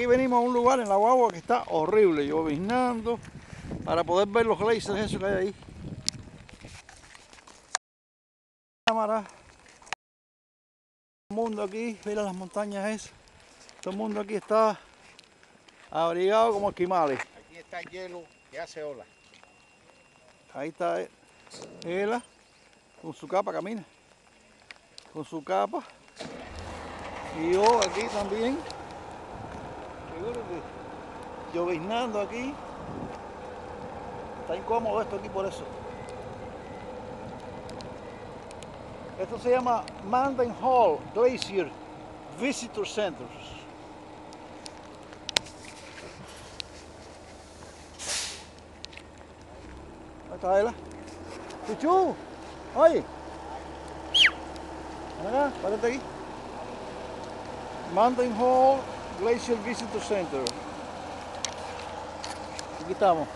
aquí venimos a un lugar en la guagua que está horrible, lloviznando, para poder ver los glaciers eso que hay ahí. Cámara. Todo el mundo aquí, mira las montañas esas. Todo el mundo aquí está abrigado como esquimales. Aquí está el hielo que hace ola. Ahí está ella con su capa, camina. Con su capa. Y yo aquí también. Lloviznando aquí. Está incómodo esto aquí por eso. Esto se llama Mountain Hall Glacier Visitor Center. Ahí está ella. Chuchu, oye. Ven acá, párate aquí. Mountain Hall Glacier Visitor Center. Aquí estamos.